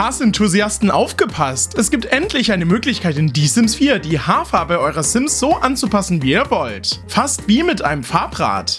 Cars-Enthusiasten aufgepasst! Es gibt endlich eine Möglichkeit in The Sims 4, die Haarfarbe eurer Sims so anzupassen, wie ihr wollt. Fast wie mit einem Farbrad.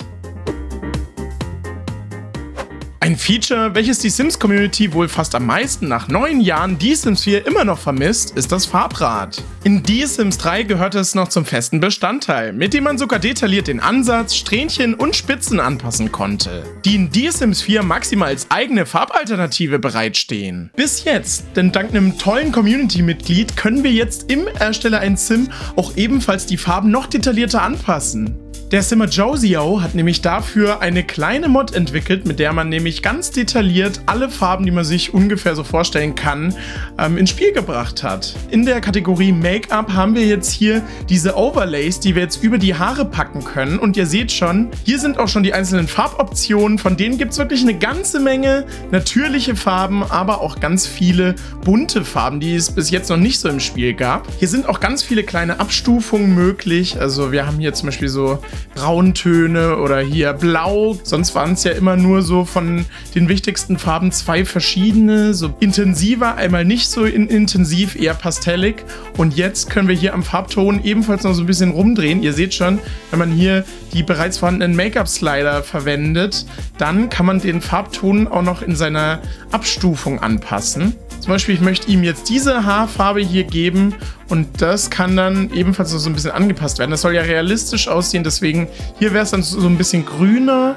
Ein Feature, welches die Sims-Community wohl fast am meisten nach neun Jahren The Sims 4 immer noch vermisst, ist das Farbrad. In The Sims 3 gehört es noch zum festen Bestandteil, mit dem man sogar detailliert den Ansatz, Strähnchen und Spitzen anpassen konnte, die in The Sims 4 maximal als eigene Farbalternative bereitstehen. Bis jetzt, denn dank einem tollen Community-Mitglied können wir jetzt im Ersteller ein Sim auch ebenfalls die Farben noch detaillierter anpassen. Der Simmer Josio hat nämlich dafür eine kleine Mod entwickelt, mit der man nämlich ganz detailliert alle Farben, die man sich ungefähr so vorstellen kann, ähm, ins Spiel gebracht hat. In der Kategorie Make-up haben wir jetzt hier diese Overlays, die wir jetzt über die Haare packen können. Und ihr seht schon, hier sind auch schon die einzelnen Farboptionen. Von denen gibt es wirklich eine ganze Menge natürliche Farben, aber auch ganz viele bunte Farben, die es bis jetzt noch nicht so im Spiel gab. Hier sind auch ganz viele kleine Abstufungen möglich. Also wir haben hier zum Beispiel so Brauntöne oder hier Blau. Sonst waren es ja immer nur so von den wichtigsten Farben zwei verschiedene, so intensiver, einmal nicht so in intensiv, eher pastellig. Und jetzt können wir hier am Farbton ebenfalls noch so ein bisschen rumdrehen. Ihr seht schon, wenn man hier die bereits vorhandenen Make-up-Slider verwendet, dann kann man den Farbton auch noch in seiner Abstufung anpassen. Zum Beispiel, ich möchte ihm jetzt diese Haarfarbe hier geben und das kann dann ebenfalls so ein bisschen angepasst werden. Das soll ja realistisch aussehen, deswegen hier wäre es dann so ein bisschen grüner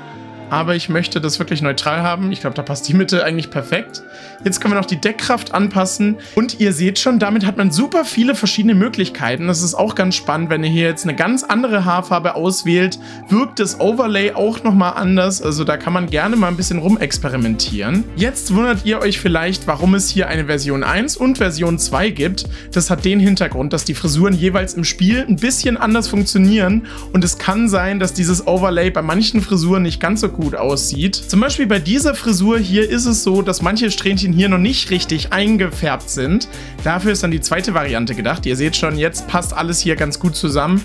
aber ich möchte das wirklich neutral haben. Ich glaube, da passt die Mitte eigentlich perfekt. Jetzt können wir noch die Deckkraft anpassen und ihr seht schon, damit hat man super viele verschiedene Möglichkeiten. Das ist auch ganz spannend, wenn ihr hier jetzt eine ganz andere Haarfarbe auswählt, wirkt das Overlay auch nochmal anders. Also da kann man gerne mal ein bisschen rumexperimentieren. Jetzt wundert ihr euch vielleicht, warum es hier eine Version 1 und Version 2 gibt. Das hat den Hintergrund, dass die Frisuren jeweils im Spiel ein bisschen anders funktionieren und es kann sein, dass dieses Overlay bei manchen Frisuren nicht ganz so gut aussieht. Zum Beispiel bei dieser Frisur hier ist es so, dass manche Strähnchen hier noch nicht richtig eingefärbt sind. Dafür ist dann die zweite Variante gedacht. Ihr seht schon, jetzt passt alles hier ganz gut zusammen.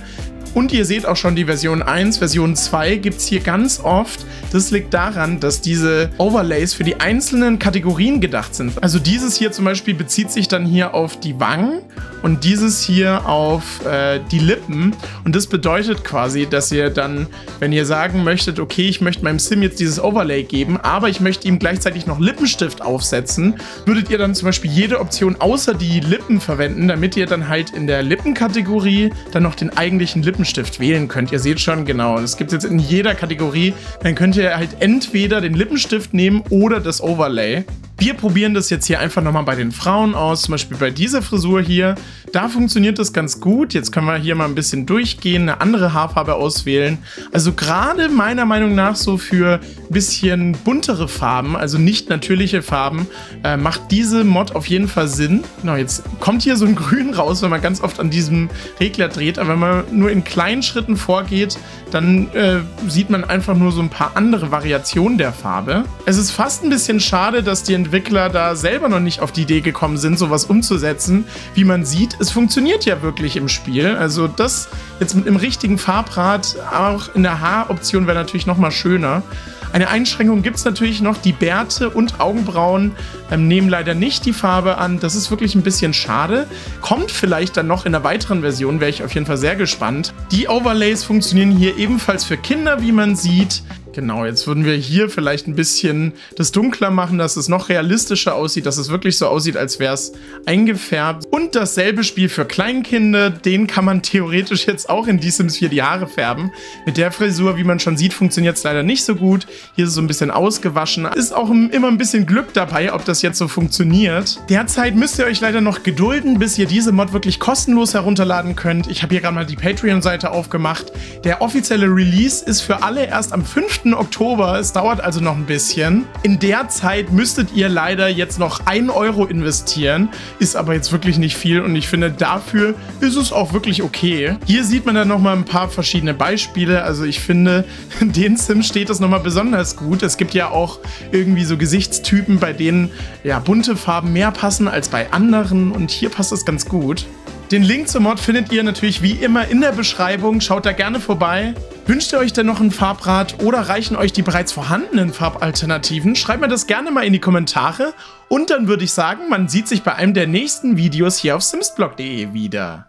Und ihr seht auch schon die Version 1, Version 2 gibt es hier ganz oft. Das liegt daran, dass diese Overlays für die einzelnen Kategorien gedacht sind. Also dieses hier zum Beispiel bezieht sich dann hier auf die Wangen und dieses hier auf äh, die Lippen. Und das bedeutet quasi, dass ihr dann, wenn ihr sagen möchtet, okay, ich möchte meinem Sim jetzt dieses Overlay geben, aber ich möchte ihm gleichzeitig noch Lippenstift aufsetzen, würdet ihr dann zum Beispiel jede Option außer die Lippen verwenden, damit ihr dann halt in der Lippenkategorie dann noch den eigentlichen Lippenstift wählen könnt. Ihr seht schon, genau, das gibt es jetzt in jeder Kategorie. Dann könnt ihr halt entweder den Lippenstift nehmen oder das Overlay. Wir probieren das jetzt hier einfach nochmal bei den Frauen aus, zum Beispiel bei dieser Frisur hier. Da funktioniert das ganz gut. Jetzt können wir hier mal ein bisschen durchgehen, eine andere Haarfarbe auswählen. Also gerade meiner Meinung nach so für ein bisschen buntere Farben, also nicht natürliche Farben, äh, macht diese Mod auf jeden Fall Sinn. Genau, jetzt kommt hier so ein Grün raus, wenn man ganz oft an diesem Regler dreht. Aber wenn man nur in kleinen Schritten vorgeht, dann äh, sieht man einfach nur so ein paar andere Variationen der Farbe. Es ist fast ein bisschen schade, dass die Entwickler da selber noch nicht auf die Idee gekommen sind, sowas umzusetzen. Wie man sieht, es funktioniert ja wirklich im Spiel. Also das jetzt mit dem richtigen Farbrad, auch in der Haaroption wäre natürlich noch mal schöner. Eine Einschränkung gibt es natürlich noch. Die Bärte und Augenbrauen ähm, nehmen leider nicht die Farbe an. Das ist wirklich ein bisschen schade. Kommt vielleicht dann noch in einer weiteren Version, wäre ich auf jeden Fall sehr gespannt. Die Overlays funktionieren hier ebenfalls für Kinder, wie man sieht. Genau, jetzt würden wir hier vielleicht ein bisschen das dunkler machen, dass es noch realistischer aussieht, dass es wirklich so aussieht, als wäre es eingefärbt. Und dasselbe Spiel für Kleinkinder, den kann man theoretisch jetzt auch in die Sims 4 die Haare färben. Mit der Frisur, wie man schon sieht, funktioniert es leider nicht so gut. Hier ist es so ein bisschen ausgewaschen. Ist auch immer ein bisschen Glück dabei, ob das jetzt so funktioniert. Derzeit müsst ihr euch leider noch gedulden, bis ihr diese Mod wirklich kostenlos herunterladen könnt. Ich habe hier gerade mal die Patreon-Seite aufgemacht. Der offizielle Release ist für alle erst am 5. Oktober. Es dauert also noch ein bisschen. In der Zeit müsstet ihr leider jetzt noch 1 Euro investieren. Ist aber jetzt wirklich nicht viel und ich finde, dafür ist es auch wirklich okay. Hier sieht man dann nochmal ein paar verschiedene Beispiele. Also ich finde, den Sim steht das nochmal besonders gut. Es gibt ja auch irgendwie so Gesichtstypen, bei denen ja bunte Farben mehr passen als bei anderen und hier passt es ganz gut. Den Link zur Mod findet ihr natürlich wie immer in der Beschreibung. Schaut da gerne vorbei. Wünscht ihr euch denn noch ein Farbrad oder reichen euch die bereits vorhandenen Farbalternativen? Schreibt mir das gerne mal in die Kommentare und dann würde ich sagen, man sieht sich bei einem der nächsten Videos hier auf simsblog.de wieder.